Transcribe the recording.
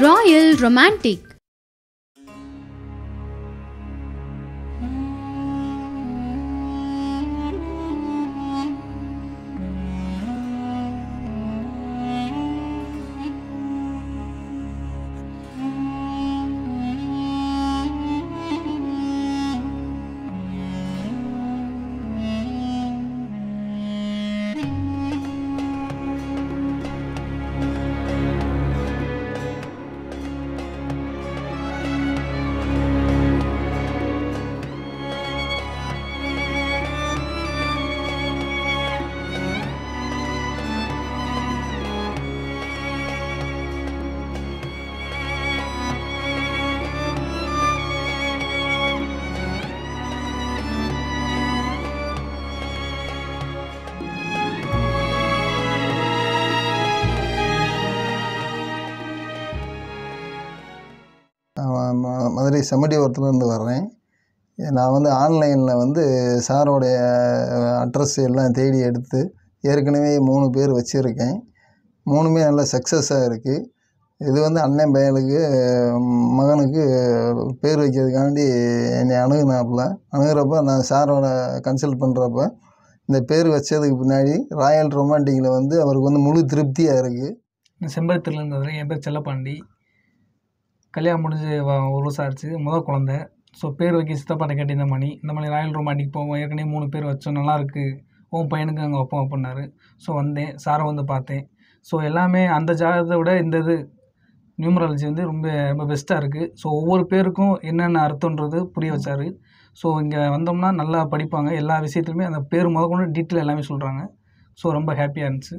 Royal Romantic Madurai செம்மடிபுரத்துலேருந்து வர்றேன். நான் வந்து ஆன்லைனில் வந்து சாரோடைய அட்ரஸ் எல்லாம் தேடி எடுத்து ஏற்கனவே மூணு பேர் வச்சுருக்கேன். மூணுமே நல்ல சக்ஸஸாக இருக்குது இது வந்து அண்ணன் பையனுக்கு மகனுக்கு பேர் வைக்கிறதுக்காண்டி என்னை அணுகுனாப்புல. அணுகிறப்ப நான் சாரோட கன்சல்ட் பண்ணுறப்ப இந்த பேர் வச்சதுக்கு பின்னாடி ராயல் ரொமான்டிக்கில் வந்து அவருக்கு வந்து முழு திருப்தியாக இருக்குது நான் செம்பருத்திலேருந்து வரேன் என் பேர் செல்லப்பாண்டி. கல்யாணம் முடிஞ்சு ஒரு வருஷம் ஆச்சு. முதல் குழந்த. ஸோ பேர் வைக்க சித்தப்பாட்ட கேட்டு இந்த மணி. இந்த மாதிரி ராயல் ரொமாண்டிக் போவோம். ஏற்கனவே மூணு பேர் வச்சோம். நல்லாயிருக்கு உன் பையனுக்கு அங்கே வைப்போம் அப்படின்னாரு. ஸோ வந்தேன். சாரை வந்து பார்த்தேன். ஸோ எல்லாமே அந்த ஜாதகத்தை விட இந்த இது நியூமராலஜி வந்து ரொம்ப ரொம்ப பெஸ்ட்டாக இருக்குது ஸோ ஒவ்வொரு பேருக்கும் என்னென்ன அர்த்தன்றது புரிய வச்சார். ஸோ இங்கே வந்தோம்னா நல்லா படிப்பாங்க. எல்லா விஷயத்துலையுமே அந்த பேர் முதற்கொண்டு டீட்டெயில் எல்லாமே சொல்கிறாங்க ஸோ ரொம்ப ஹாப்பியாக இருந்துச்சு.